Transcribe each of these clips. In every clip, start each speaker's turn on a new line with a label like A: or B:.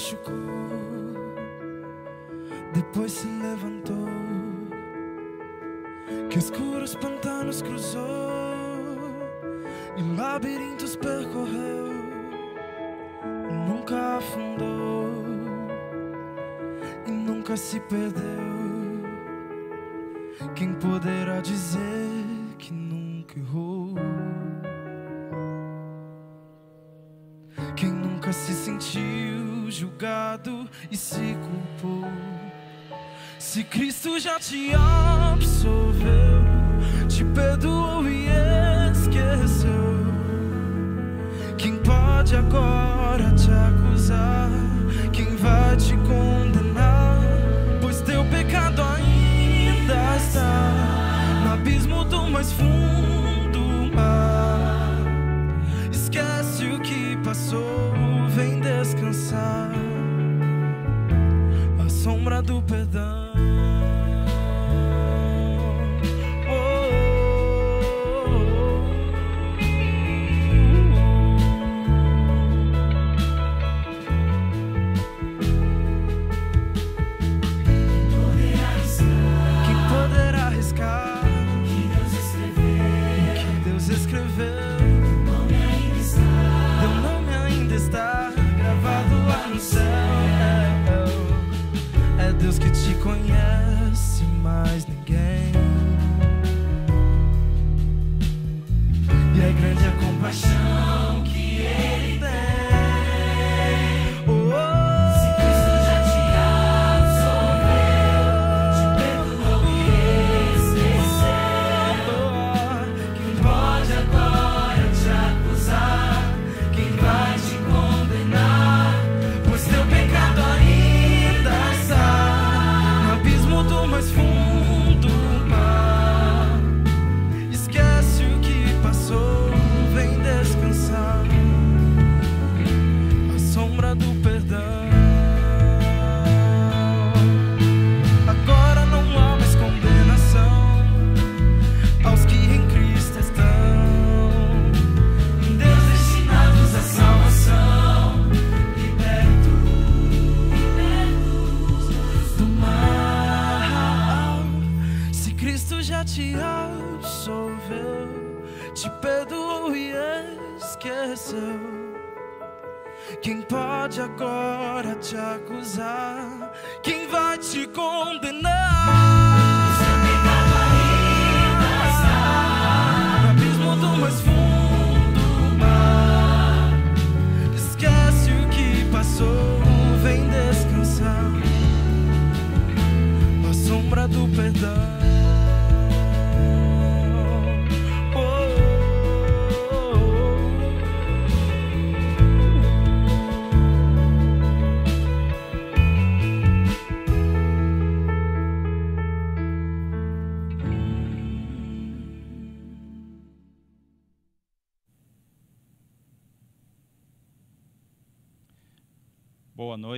A: Machucou, depois se levantou. Que escuros pantanos cruzou e labirintos percorreu. Nunca afundou e nunca se perdeu. Quem poderá dizer Cristo já te absolveu, te perdoou e esqueceu, quem pode agora te acusar? Quem vai te condenar?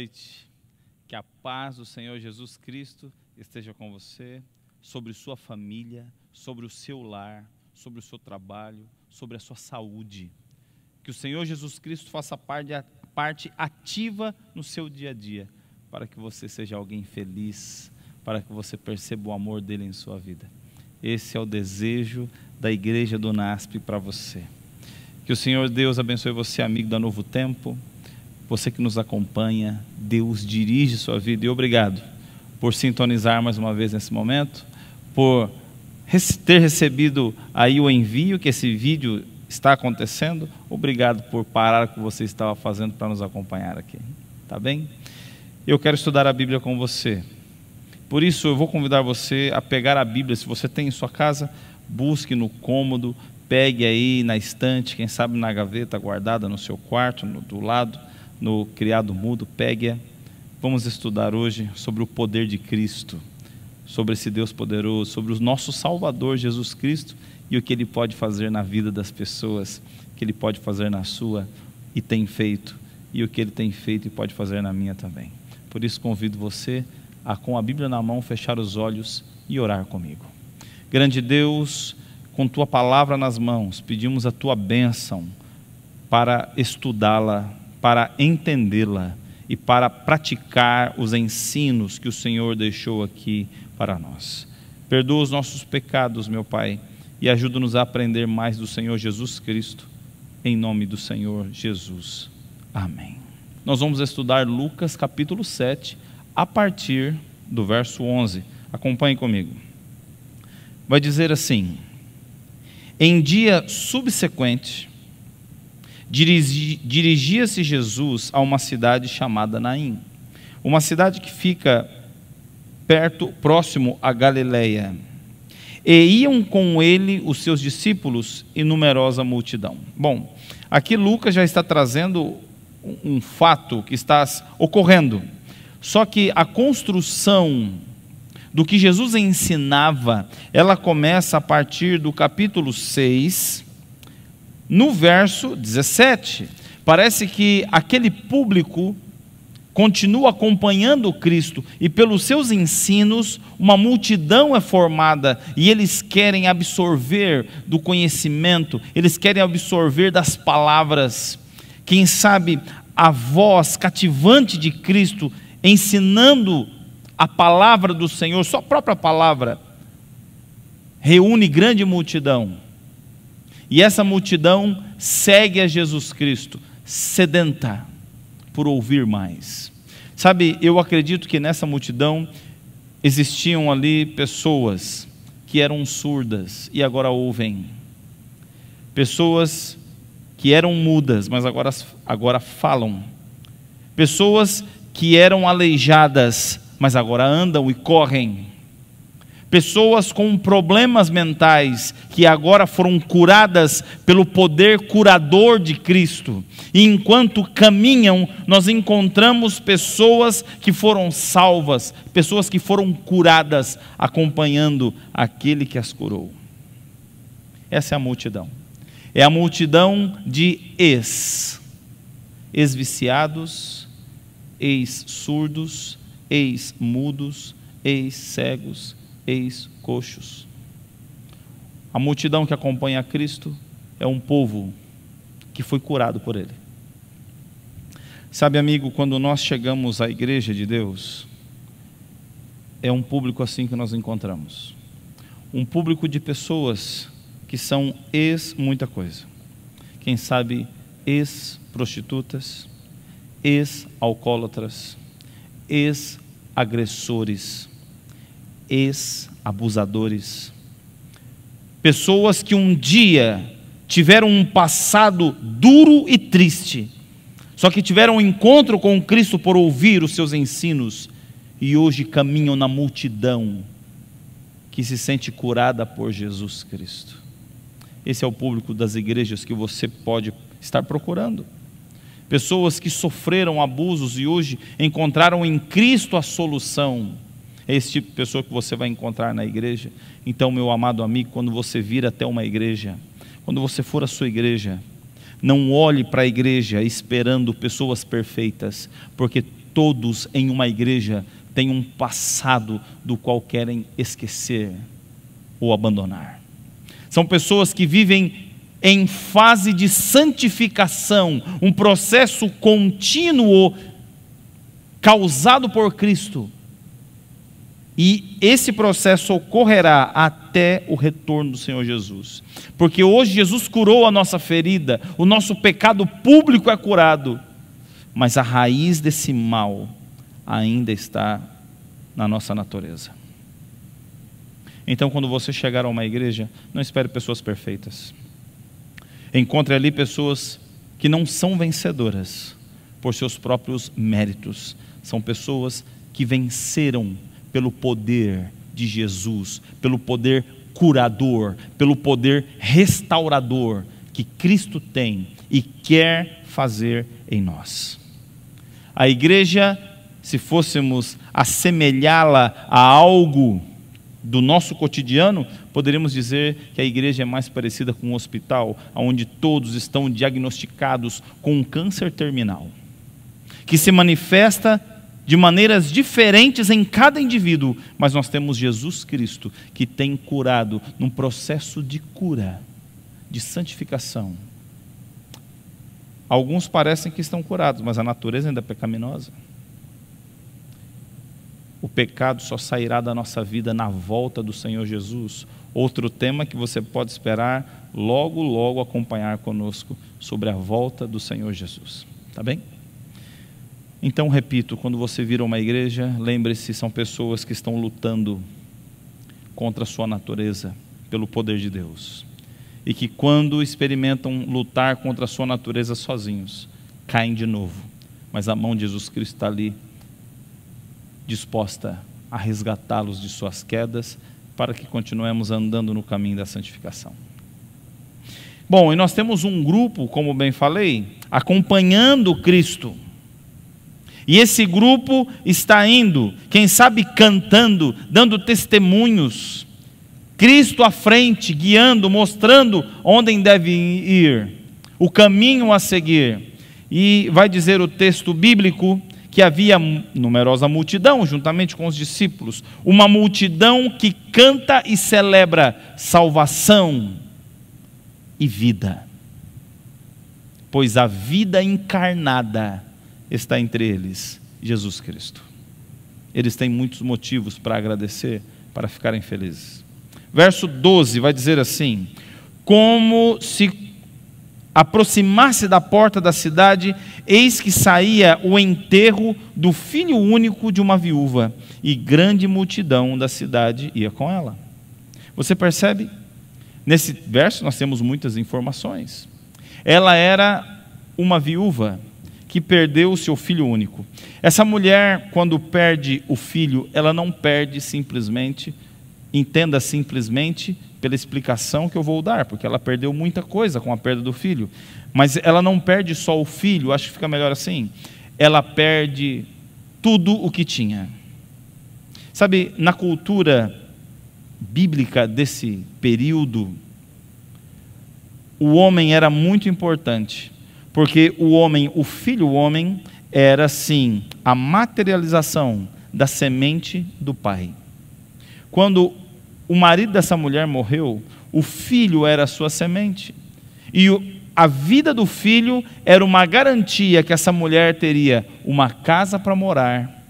B: Noite. Que a paz do Senhor Jesus Cristo esteja com você, sobre sua família, sobre o seu lar, sobre o seu trabalho, sobre a sua saúde. Que o Senhor Jesus Cristo faça parte, ativa no seu dia a dia, para que você seja alguém feliz, para que você perceba o amor dele em sua vida. Esse é o desejo da igreja do NASP para você. Que o Senhor Deus abençoe você, amigo da Novo Tempo você que nos acompanha, Deus dirige sua vida e obrigado por sintonizar mais uma vez nesse momento, por ter recebido aí o envio que esse vídeo está acontecendo. Obrigado por parar o que você estava fazendo para nos acompanhar aqui. Tá bem? Eu quero estudar a Bíblia com você. Por isso eu vou convidar você a pegar a Bíblia, se você tem em sua casa, busque no cômodo, pegue aí na estante, quem sabe na gaveta guardada no seu quarto, no, do lado no criado mudo, pegue-a. Vamos estudar hoje sobre o poder de Cristo, sobre esse Deus poderoso, sobre o nosso Salvador Jesus Cristo e o que ele pode fazer na vida das pessoas, o que ele pode fazer na sua e tem feito, e o que ele tem feito e pode fazer na minha também. Por isso convido você a, com a Bíblia na mão, fechar os olhos e orar comigo. Grande Deus, com tua palavra nas mãos, pedimos a tua bênção para estudá-la, para entendê-la e para praticar os ensinos que o Senhor deixou aqui para nós. Perdoa os nossos pecados, meu Pai, e ajuda-nos a aprender mais do Senhor Jesus Cristo, em nome do Senhor Jesus. Amém. Nós vamos estudar Lucas capítulo 7, a partir do verso 11. Acompanhe comigo. Vai dizer assim: Em dia subsequente, dirigia-se Jesus a uma cidade chamada Naim, uma cidade que fica perto, próximo a Galileia. E iam com ele os seus discípulos e numerosa multidão. Bom, aqui Lucas já está trazendo um fato que está ocorrendo. Só que a construção do que Jesus ensinava, ela começa a partir do capítulo 6, no verso 17. Parece que aquele público continua acompanhando Cristo e pelos seus ensinos uma multidão é formada e eles querem absorver do conhecimento, eles querem absorver das palavras. Quem sabe a voz cativante de Cristo ensinando a palavra do Senhor, sua própria palavra, reúne grande multidão. E essa multidão segue a Jesus Cristo, sedenta por ouvir mais. Sabe, eu acredito que nessa multidão existiam ali pessoas que eram surdas e agora ouvem. Pessoas que eram mudas, mas agora, agora falam. Pessoas que eram aleijadas, mas agora andam e correm. Pessoas com problemas mentais que agora foram curadas pelo poder curador de Cristo. E enquanto caminham, nós encontramos pessoas que foram salvas, pessoas que foram curadas, acompanhando aquele que as curou. Essa é a multidão. É a multidão de ex, ex-viciados, ex-surdos, ex-mudos, ex-cegos, ex-coxos. A multidão que acompanha a Cristo é um povo que foi curado por Ele. Sabe, amigo, quando nós chegamos à igreja de Deus, é um público assim que nós encontramos. Um público de pessoas que são ex muita coisa. Quem sabe ex-prostitutas, ex-alcoólatras, ex-agressores, ex-abusadores. Pessoas que um dia tiveram um passado duro e triste, só que tiveram um encontro com Cristo por ouvir os seus ensinos e hoje caminham na multidão que se sente curada por Jesus Cristo. Esse é o público das igrejas que você pode estar procurando. Pessoas que sofreram abusos e hoje encontraram em Cristo a solução. É esse tipo de pessoa que você vai encontrar na igreja. Então, meu amado amigo, quando você vir até uma igreja, quando você for à sua igreja, não olhe para a igreja esperando pessoas perfeitas, porque todos em uma igreja têm um passado do qual querem esquecer ou abandonar. São pessoas que vivem em fase de santificação, um processo contínuo causado por Cristo. E esse processo ocorrerá até o retorno do Senhor Jesus. Porque hoje Jesus curou a nossa ferida, o nosso pecado público é curado, mas a raiz desse mal ainda está na nossa natureza. Então, quando você chegar a uma igreja, não espere pessoas perfeitas. Encontre ali pessoas que não são vencedoras por seus próprios méritos. São pessoas que venceram pelo poder de Jesus, pelo poder curador, pelo poder restaurador que Cristo tem e quer fazer em nós. A igreja, se fôssemos assemelhá-la a algo do nosso cotidiano, poderíamos dizer que a igreja é mais parecida com um hospital, onde todos estão diagnosticados com um câncer terminal, que se manifesta de maneiras diferentes em cada indivíduo, mas nós temos Jesus Cristo que tem curado num processo de cura, de santificação. Alguns parecem que estão curados, mas a natureza ainda é pecaminosa. O pecado só sairá da nossa vida na volta do Senhor Jesus. Outro tema que você pode esperar logo, logo acompanhar conosco sobre a volta do Senhor Jesus. Tá bem? Então, repito, quando você vira uma igreja, lembre-se, são pessoas que estão lutando contra a sua natureza, pelo poder de Deus. E que quando experimentam lutar contra a sua natureza sozinhos, caem de novo. Mas a mão de Jesus Cristo está ali, disposta a resgatá-los de suas quedas, para que continuemos andando no caminho da santificação. Bom, e nós temos um grupo, como bem falei, acompanhando Cristo. E esse grupo está indo, quem sabe cantando, dando testemunhos, Cristo à frente, guiando, mostrando onde devem ir, o caminho a seguir. E vai dizer o texto bíblico que havia numerosa multidão, juntamente com os discípulos, uma multidão que canta e celebra salvação e vida, pois a vida encarnada está entre eles, Jesus Cristo. Eles têm muitos motivos para agradecer, para ficarem felizes. Verso 12 vai dizer assim: Como se aproximasse da porta da cidade, eis que saía o enterro do filho único de uma viúva, e grande multidão da cidade ia com ela. Você percebe? Nesse verso nós temos muitas informações. Ela era uma viúva que perdeu o seu filho único. Essa mulher, quando perde o filho, ela não perde simplesmente, entenda simplesmente pela explicação que eu vou dar, porque ela perdeu muita coisa com a perda do filho. Mas ela não perde só o filho, acho que fica melhor assim. Ela perde tudo o que tinha. Sabe, na cultura bíblica desse período, o homem era muito importante porque o homem, o filho homem, era sim a materialização da semente do pai. Quando o marido dessa mulher morreu, o filho era a sua semente. E a vida do filho era uma garantia que essa mulher teria uma casa para morar,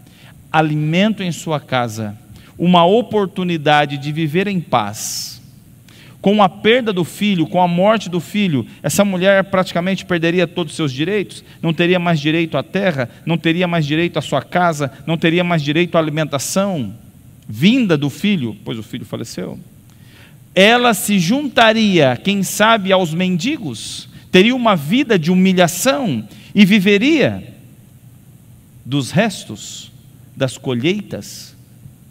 B: alimento em sua casa, uma oportunidade de viver em paz com a perda do filho, com a morte do filho, essa mulher praticamente perderia todos os seus direitos, não teria mais direito à terra, não teria mais direito à sua casa, não teria mais direito à alimentação vinda do filho, pois o filho faleceu. Ela se juntaria, quem sabe, aos mendigos, teria uma vida de humilhação e viveria dos restos das colheitas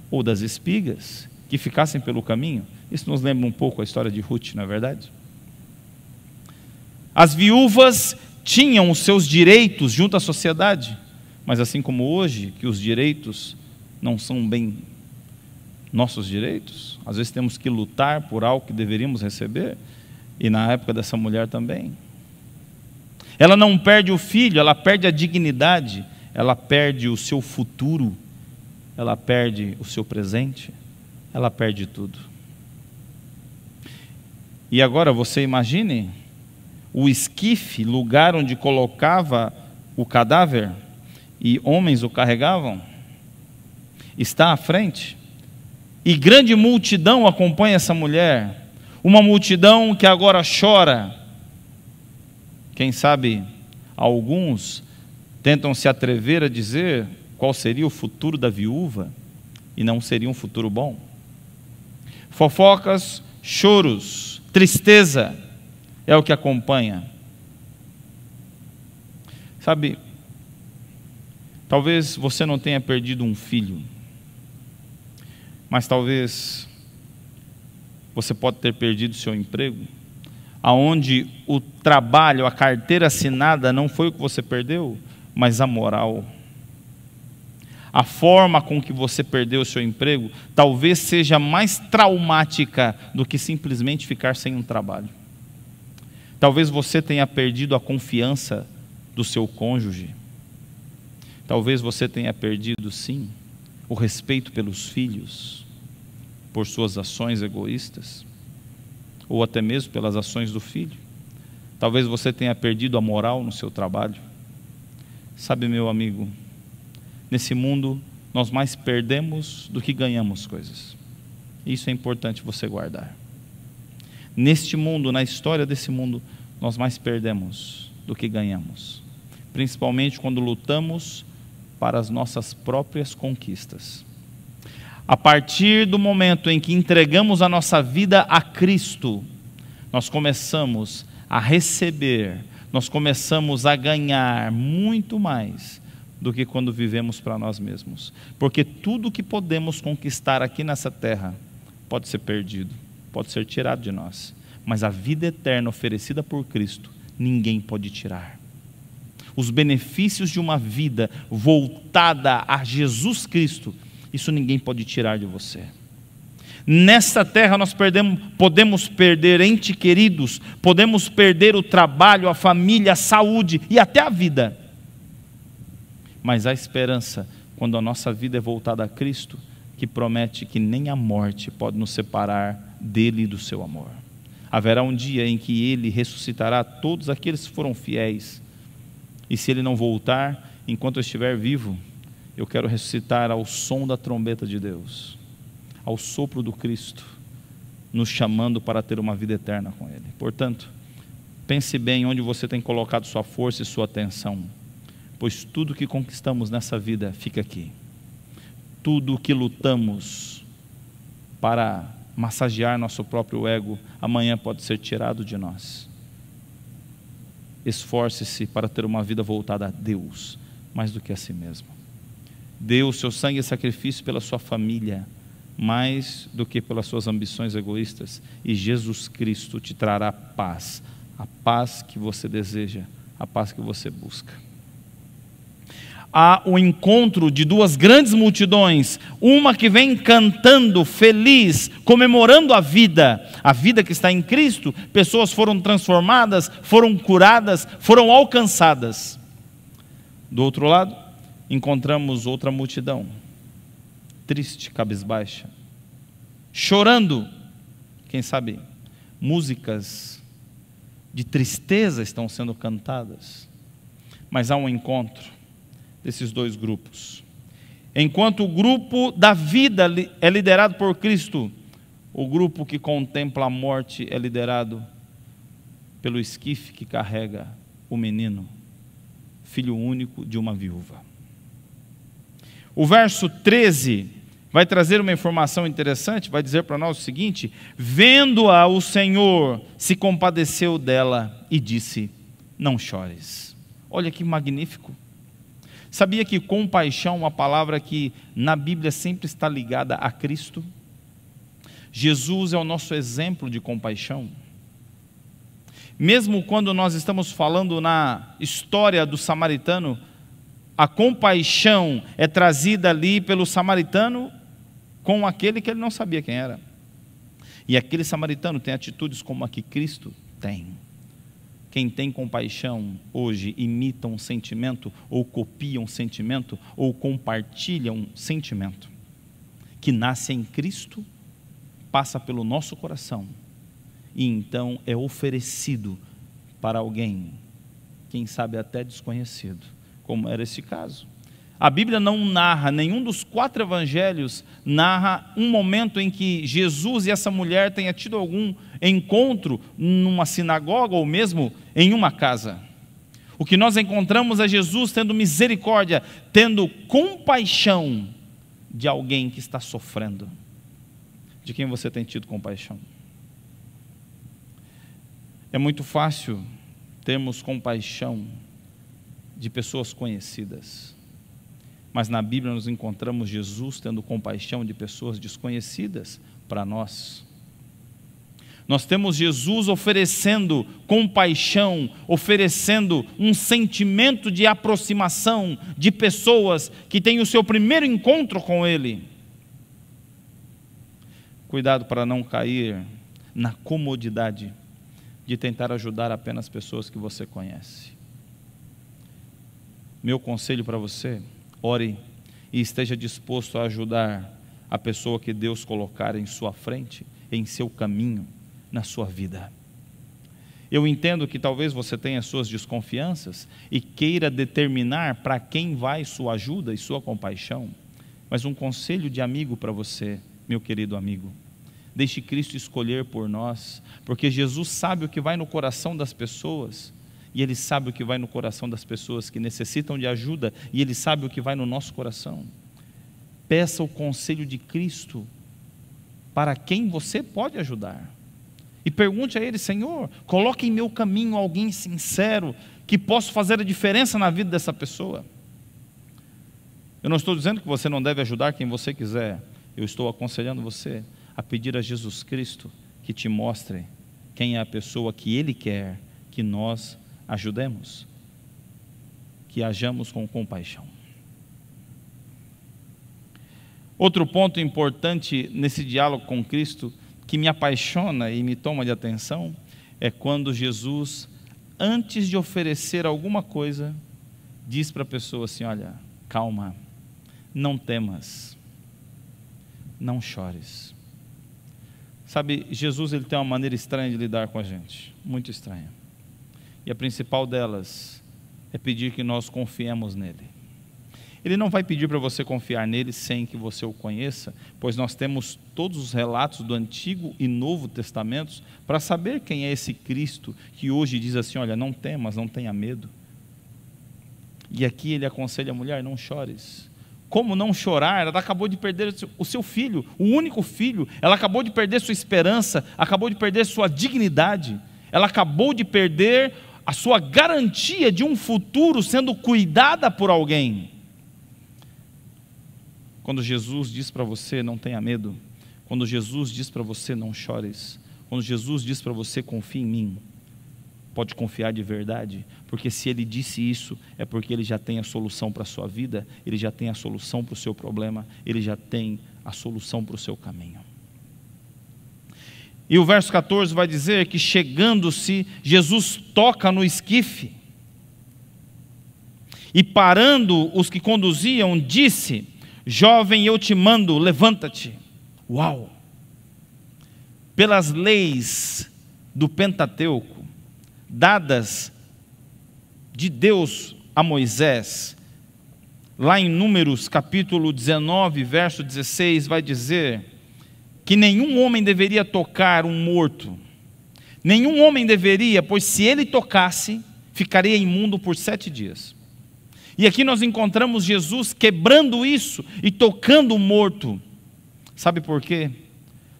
B: ou das espigas que ficassem pelo caminho. Isso nos lembra um pouco a história de Ruth, não é verdade? As viúvas tinham os seus direitos junto à sociedade, mas assim como hoje, que os direitos não são bem nossos direitos, às vezes temos que lutar por algo que deveríamos receber, e na época dessa mulher também. Ela não perde o filho, ela perde a dignidade, ela perde o seu futuro, ela perde o seu presente, ela perde tudo. E agora você imagine o esquife, lugar onde colocava o cadáver e homens o carregavam, está à frente. E grande multidão acompanha essa mulher, uma multidão que agora chora. Quem sabe alguns tentam se atrever a dizer qual seria o futuro da viúva, e não seria um futuro bom. Fofocas, choros, Tristeza é o que acompanha. Sabe, talvez você não tenha perdido um filho, mas talvez você pode ter perdido seu emprego, aonde o trabalho, a carteira assinada não foi o que você perdeu, mas a moral. A forma com que você perdeu o seu emprego talvez seja mais traumática do que simplesmente ficar sem um trabalho. Talvez você tenha perdido a confiança do seu cônjuge. Talvez você tenha perdido, sim, o respeito pelos filhos, por suas ações egoístas, ou até mesmo pelas ações do filho. Talvez você tenha perdido a moral no seu trabalho. Sabe, meu amigo, nesse mundo nós mais perdemos do que ganhamos coisas. Isso é importante você guardar. Neste mundo, na história desse mundo, nós mais perdemos do que ganhamos, principalmente quando lutamos para as nossas próprias conquistas. A partir do momento em que entregamos a nossa vida a Cristo, nós começamos a receber, nós começamos a ganhar muito mais do que quando vivemos para nós mesmos. Porque tudo que podemos conquistar aqui nessa terra pode ser perdido, pode ser tirado de nós, mas a vida eterna oferecida por Cristo, ninguém pode tirar os benefícios de uma vida voltada a Jesus Cristo, isso ninguém pode tirar de você. Nesta terra nós perdemos, podemos perder entes queridos, podemos perder o trabalho, a família, a saúde e até a vida. Mas há esperança quando a nossa vida é voltada a Cristo, que promete que nem a morte pode nos separar dele e do seu amor. Haverá um dia em que ele ressuscitará todos aqueles que foram fiéis e se ele não voltar, enquanto eu estiver vivo, eu quero ressuscitar ao som da trombeta de Deus, ao sopro do Cristo, nos chamando para ter uma vida eterna com Ele. Portanto, pense bem onde você tem colocado sua força e sua atenção, pois tudo que conquistamos nessa vida fica aqui. Tudo que lutamos para massagear nosso próprio ego, amanhã pode ser tirado de nós. Esforce-se para ter uma vida voltada a Deus, mais do que a si mesmo. Dê o seu sangue e sacrifício pela sua família, mais do que pelas suas ambições egoístas, e Jesus Cristo te trará paz, a paz que você deseja, a paz que você busca há o encontro de duas grandes multidões, uma que vem cantando, feliz, comemorando a vida, a vida que está em Cristo, pessoas foram transformadas, foram curadas, foram alcançadas. Do outro lado, encontramos outra multidão, triste, cabisbaixa, chorando, quem sabe, músicas de tristeza estão sendo cantadas, mas há um encontro desses dois grupos. Enquanto o grupo da vida é liderado por Cristo, o grupo que contempla a morte é liderado pelo esquife que carrega o menino, filho único de uma viúva. O verso 13 vai trazer uma informação interessante, vai dizer para nós o seguinte: Vendo-a, o Senhor se compadeceu dela e disse: Não chores. Olha que magnífico. Sabia que compaixão é uma palavra que na Bíblia sempre está ligada a Cristo? Jesus é o nosso exemplo de compaixão. Mesmo quando nós estamos falando na história do samaritano, a compaixão é trazida ali pelo samaritano com aquele que ele não sabia quem era. E aquele samaritano tem atitudes como a que Cristo tem. Quem tem compaixão hoje imita um sentimento, ou copia um sentimento, ou compartilha um sentimento, que nasce em Cristo, passa pelo nosso coração, e então é oferecido para alguém, quem sabe até desconhecido, como era esse caso. A Bíblia não narra, nenhum dos quatro evangelhos narra um momento em que Jesus e essa mulher tenha tido algum encontro numa sinagoga ou mesmo em uma casa. O que nós encontramos é Jesus tendo misericórdia, tendo compaixão de alguém que está sofrendo. De quem você tem tido compaixão? É muito fácil termos compaixão de pessoas conhecidas mas na Bíblia nós encontramos Jesus tendo compaixão de pessoas desconhecidas para nós. Nós temos Jesus oferecendo compaixão, oferecendo um sentimento de aproximação de pessoas que têm o seu primeiro encontro com Ele. Cuidado para não cair na comodidade de tentar ajudar apenas pessoas que você conhece. Meu conselho para você ore e esteja disposto a ajudar a pessoa que Deus colocar em sua frente, em seu caminho, na sua vida. Eu entendo que talvez você tenha suas desconfianças e queira determinar para quem vai sua ajuda e sua compaixão. Mas um conselho de amigo para você, meu querido amigo. Deixe Cristo escolher por nós, porque Jesus sabe o que vai no coração das pessoas, e Ele sabe o que vai no coração das pessoas que necessitam de ajuda, e Ele sabe o que vai no nosso coração. Peça o conselho de Cristo para quem você pode ajudar. E pergunte a Ele, Senhor, coloque em meu caminho alguém sincero que possa fazer a diferença na vida dessa pessoa. Eu não estou dizendo que você não deve ajudar quem você quiser, eu estou aconselhando você a pedir a Jesus Cristo que te mostre quem é a pessoa que Ele quer que nós ajudemos, que hajamos com compaixão. Outro ponto importante nesse diálogo com Cristo, que me apaixona e me toma de atenção, é quando Jesus, antes de oferecer alguma coisa, diz para a pessoa assim: Olha, calma, não temas, não chores. Sabe, Jesus ele tem uma maneira estranha de lidar com a gente, muito estranha. E a principal delas é pedir que nós confiemos nele. Ele não vai pedir para você confiar nele sem que você o conheça, pois nós temos todos os relatos do Antigo e Novo Testamentos para saber quem é esse Cristo que hoje diz assim: olha, não temas, não tenha medo. E aqui ele aconselha a mulher: não chores como não chorar? Ela acabou de perder o seu filho, o único filho. Ela acabou de perder sua esperança, acabou de perder sua dignidade. Ela acabou de perder a sua garantia de um futuro sendo cuidada por alguém. Quando Jesus diz para você não tenha medo, quando Jesus diz para você não chores, quando Jesus diz para você confie em mim, pode confiar de verdade, porque se ele disse isso, é porque ele já tem a solução para a sua vida, ele já tem a solução para o seu problema, ele já tem a solução para o seu caminho. E o verso 14 vai dizer que chegando-se, Jesus toca no esquife, e parando os que conduziam, disse: Jovem, eu te mando, levanta-te. Uau! Pelas leis do Pentateuco, dadas de Deus a Moisés, lá em Números capítulo 19, verso 16, vai dizer que nenhum homem deveria tocar um morto, nenhum homem deveria, pois se ele tocasse, ficaria imundo por sete dias. E aqui nós encontramos Jesus quebrando isso e tocando o morto. Sabe por quê?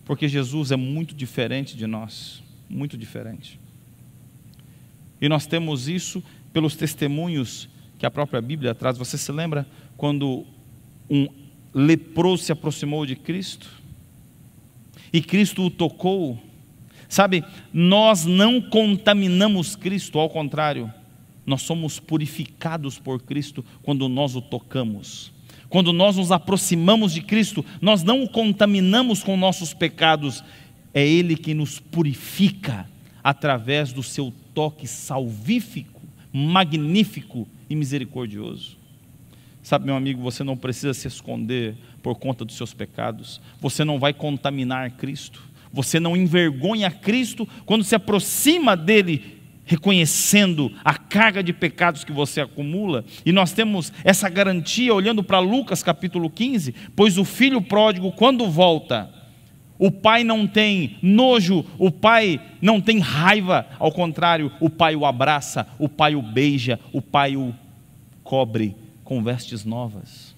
B: Porque Jesus é muito diferente de nós, muito diferente. E nós temos isso pelos testemunhos que a própria Bíblia traz. Você se lembra quando um leproso se aproximou de Cristo? E Cristo o tocou? Sabe, nós não contaminamos Cristo, ao contrário, nós somos purificados por Cristo quando nós o tocamos. Quando nós nos aproximamos de Cristo, nós não o contaminamos com nossos pecados, é Ele que nos purifica através do seu toque salvífico, magnífico e misericordioso. Sabe, meu amigo, você não precisa se esconder por conta dos seus pecados, você não vai contaminar Cristo, você não envergonha Cristo quando se aproxima dele, reconhecendo a carga de pecados que você acumula, e nós temos essa garantia olhando para Lucas capítulo 15: pois o filho pródigo, quando volta, o pai não tem nojo, o pai não tem raiva, ao contrário, o pai o abraça, o pai o beija, o pai o cobre com vestes novas.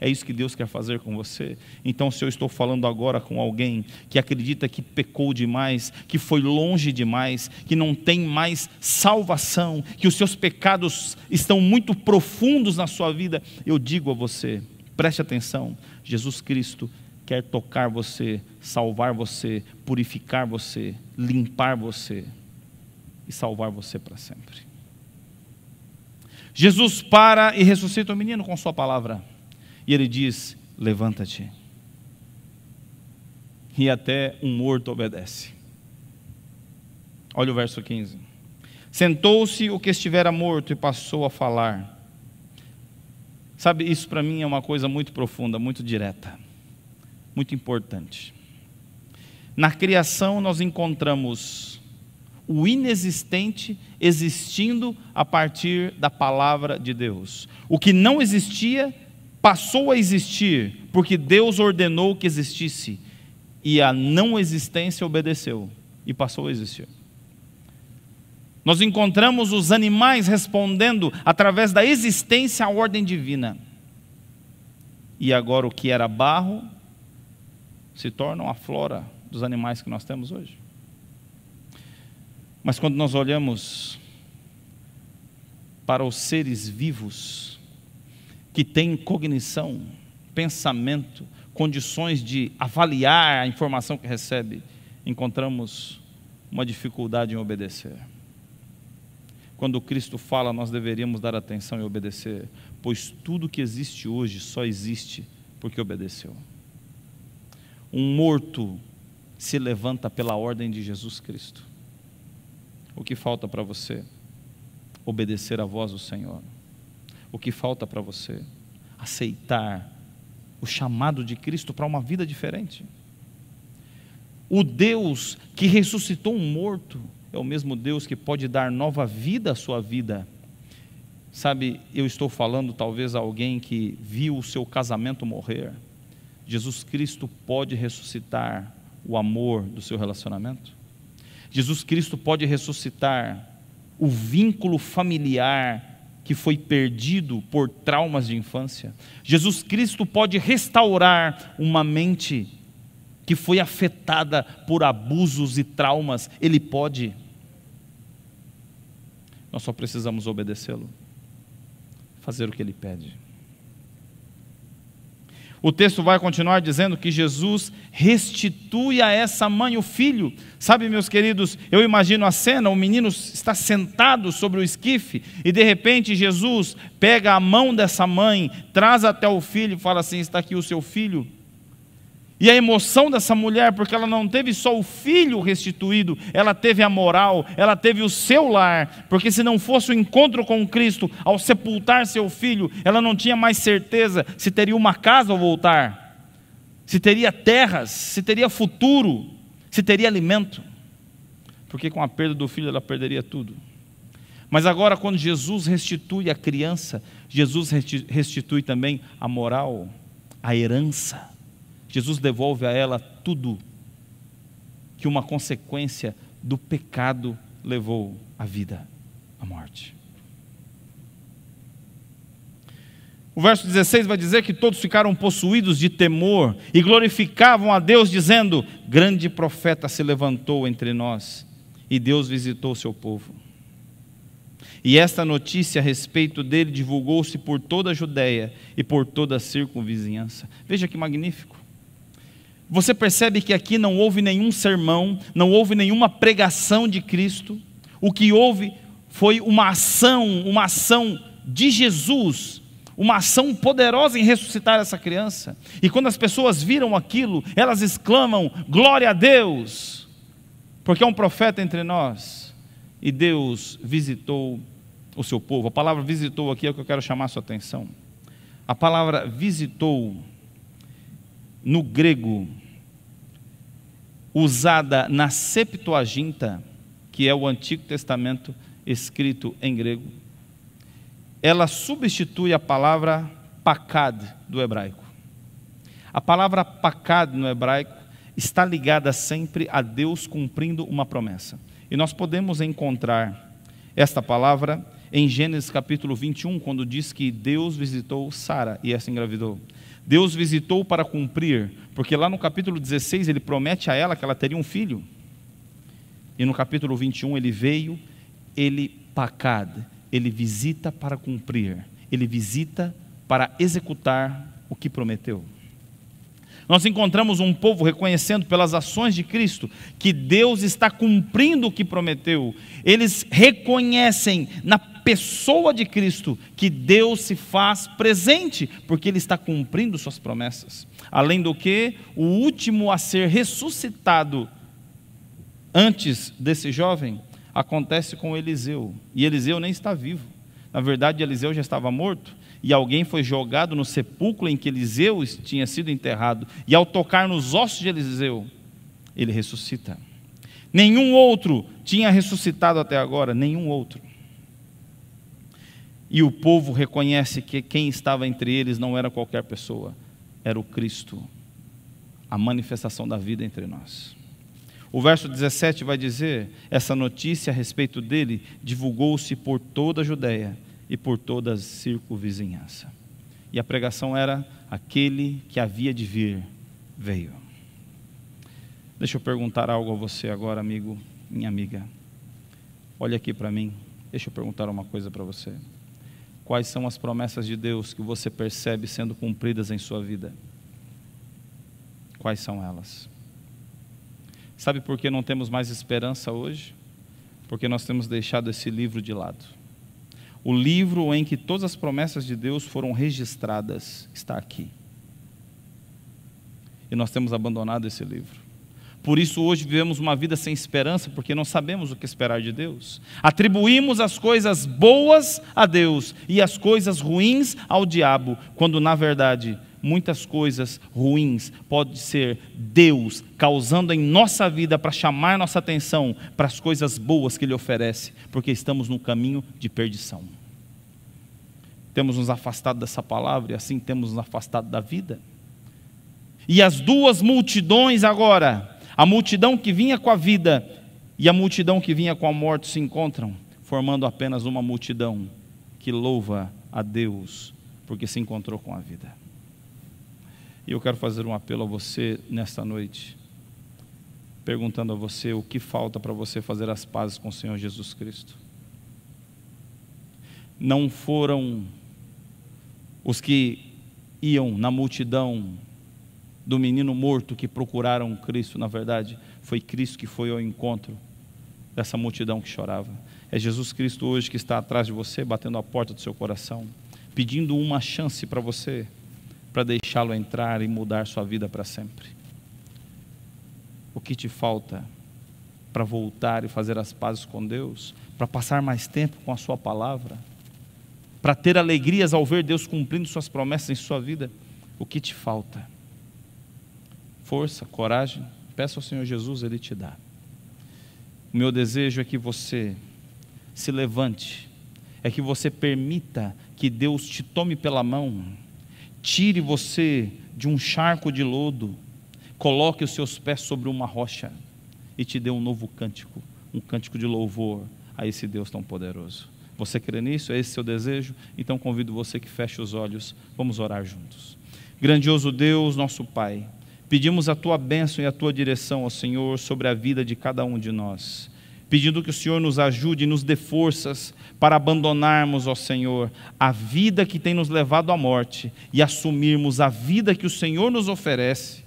B: É isso que Deus quer fazer com você. Então, se eu estou falando agora com alguém que acredita que pecou demais, que foi longe demais, que não tem mais salvação, que os seus pecados estão muito profundos na sua vida, eu digo a você, preste atenção: Jesus Cristo quer tocar você, salvar você, purificar você, limpar você e salvar você para sempre. Jesus para e ressuscita o menino com Sua palavra, e ele diz: Levanta-te. E até um morto obedece. Olha o verso 15. Sentou-se o que estivera morto e passou a falar. Sabe, isso para mim é uma coisa muito profunda, muito direta muito importante. Na criação, nós encontramos o inexistente existindo a partir da palavra de Deus. O que não existia passou a existir porque Deus ordenou que existisse e a não existência obedeceu e passou a existir. Nós encontramos os animais respondendo através da existência à ordem divina. E agora o que era barro se torna a flora dos animais que nós temos hoje. Mas quando nós olhamos para os seres vivos que têm cognição, pensamento, condições de avaliar a informação que recebe, encontramos uma dificuldade em obedecer. Quando Cristo fala, nós deveríamos dar atenção e obedecer, pois tudo que existe hoje só existe porque obedeceu. Um morto se levanta pela ordem de Jesus Cristo. O que falta para você? Obedecer a voz do Senhor. O que falta para você? Aceitar o chamado de Cristo para uma vida diferente. O Deus que ressuscitou um morto é o mesmo Deus que pode dar nova vida à sua vida. Sabe, eu estou falando talvez a alguém que viu o seu casamento morrer. Jesus Cristo pode ressuscitar o amor do seu relacionamento. Jesus Cristo pode ressuscitar o vínculo familiar que foi perdido por traumas de infância. Jesus Cristo pode restaurar uma mente que foi afetada por abusos e traumas. Ele pode. Nós só precisamos obedecê-lo, fazer o que ele pede. O texto vai continuar dizendo que Jesus restitui a essa mãe o filho. Sabe, meus queridos, eu imagino a cena: o menino está sentado sobre o esquife e de repente Jesus pega a mão dessa mãe, traz até o filho e fala assim: Está aqui o seu filho. E a emoção dessa mulher, porque ela não teve só o filho restituído, ela teve a moral, ela teve o seu lar, porque se não fosse o encontro com Cristo, ao sepultar seu filho, ela não tinha mais certeza se teria uma casa ao voltar, se teria terras, se teria futuro, se teria alimento, porque com a perda do filho ela perderia tudo. Mas agora, quando Jesus restitui a criança, Jesus restitui também a moral, a herança Jesus devolve a ela tudo que uma consequência do pecado levou à vida, à morte. O verso 16 vai dizer que todos ficaram possuídos de temor e glorificavam a Deus, dizendo: Grande profeta se levantou entre nós e Deus visitou seu povo. E esta notícia a respeito dele divulgou-se por toda a Judéia e por toda a circunvizinhança. Veja que magnífico. Você percebe que aqui não houve nenhum sermão, não houve nenhuma pregação de Cristo. O que houve foi uma ação, uma ação de Jesus, uma ação poderosa em ressuscitar essa criança. E quando as pessoas viram aquilo, elas exclamam: Glória a Deus, porque é um profeta entre nós. E Deus visitou o seu povo. A palavra visitou aqui é o que eu quero chamar a sua atenção. A palavra visitou no grego, usada na Septuaginta, que é o Antigo Testamento escrito em grego, ela substitui a palavra pakad do hebraico. A palavra pakad no hebraico está ligada sempre a Deus cumprindo uma promessa. E nós podemos encontrar esta palavra em Gênesis capítulo 21, quando diz que Deus visitou Sara e essa engravidou. Deus visitou para cumprir, porque lá no capítulo 16 ele promete a ela que ela teria um filho. E no capítulo 21 ele veio, ele pacad, ele visita para cumprir, ele visita para executar o que prometeu. Nós encontramos um povo reconhecendo pelas ações de Cristo que Deus está cumprindo o que prometeu. Eles reconhecem na pessoa de Cristo que Deus se faz presente, porque Ele está cumprindo suas promessas. Além do que, o último a ser ressuscitado antes desse jovem acontece com Eliseu. E Eliseu nem está vivo. Na verdade, Eliseu já estava morto e alguém foi jogado no sepulcro em que Eliseu tinha sido enterrado, e ao tocar nos ossos de Eliseu, ele ressuscita. Nenhum outro tinha ressuscitado até agora? Nenhum outro. E o povo reconhece que quem estava entre eles não era qualquer pessoa, era o Cristo, a manifestação da vida entre nós. O verso 17 vai dizer: essa notícia a respeito dele divulgou-se por toda a Judéia e por toda a circunvizinhança. E a pregação era: aquele que havia de vir veio. Deixa eu perguntar algo a você agora, amigo, minha amiga. Olha aqui para mim. Deixa eu perguntar uma coisa para você. Quais são as promessas de Deus que você percebe sendo cumpridas em sua vida? Quais são elas? Sabe por que não temos mais esperança hoje? Porque nós temos deixado esse livro de lado. O livro em que todas as promessas de Deus foram registradas está aqui. E nós temos abandonado esse livro. Por isso, hoje vivemos uma vida sem esperança, porque não sabemos o que esperar de Deus. Atribuímos as coisas boas a Deus e as coisas ruins ao diabo, quando na verdade muitas coisas ruins pode ser Deus causando em nossa vida para chamar nossa atenção para as coisas boas que Ele oferece, porque estamos no caminho de perdição. Temos nos afastado dessa palavra e assim temos nos afastado da vida. E as duas multidões agora a multidão que vinha com a vida e a multidão que vinha com a morte se encontram, formando apenas uma multidão que louva a Deus porque se encontrou com a vida. E eu quero fazer um apelo a você nesta noite, perguntando a você o que falta para você fazer as pazes com o Senhor Jesus Cristo. Não foram os que iam na multidão do menino morto que procuraram Cristo, na verdade, foi Cristo que foi ao encontro dessa multidão que chorava. É Jesus Cristo hoje que está atrás de você, batendo a porta do seu coração, pedindo uma chance para você, para deixá-lo entrar e mudar sua vida para sempre. O que te falta para voltar e fazer as pazes com Deus, para passar mais tempo com a Sua palavra, para ter alegrias ao ver Deus cumprindo Suas promessas em sua vida? O que te falta? Força, coragem, peça ao Senhor Jesus, Ele te dá. O meu desejo é que você se levante, é que você permita que Deus te tome pela mão, tire você de um charco de lodo, coloque os seus pés sobre uma rocha e te dê um novo cântico, um cântico de louvor a esse Deus tão poderoso. Você crê nisso? É esse seu desejo? Então convido você que feche os olhos, vamos orar juntos. Grandioso Deus, nosso Pai, Pedimos a tua bênção e a tua direção, ó Senhor, sobre a vida de cada um de nós. Pedindo que o Senhor nos ajude e nos dê forças para abandonarmos, ó Senhor, a vida que tem nos levado à morte e assumirmos a vida que o Senhor nos oferece,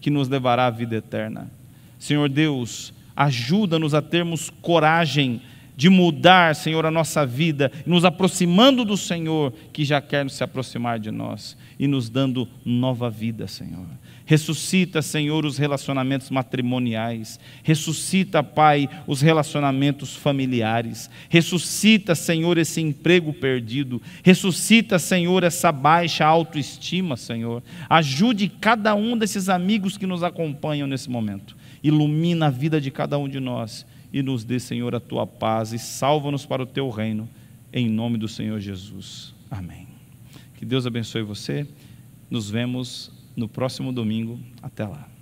B: que nos levará à vida eterna. Senhor Deus, ajuda-nos a termos coragem de mudar, Senhor, a nossa vida, nos aproximando do Senhor, que já quer se aproximar de nós e nos dando nova vida, Senhor. Ressuscita, Senhor, os relacionamentos matrimoniais. Ressuscita, Pai, os relacionamentos familiares. Ressuscita, Senhor, esse emprego perdido. Ressuscita, Senhor, essa baixa autoestima, Senhor. Ajude cada um desses amigos que nos acompanham nesse momento. Ilumina a vida de cada um de nós e nos dê, Senhor, a tua paz e salva-nos para o teu reino. Em nome do Senhor Jesus. Amém. Que Deus abençoe você. Nos vemos no próximo domingo. Até lá.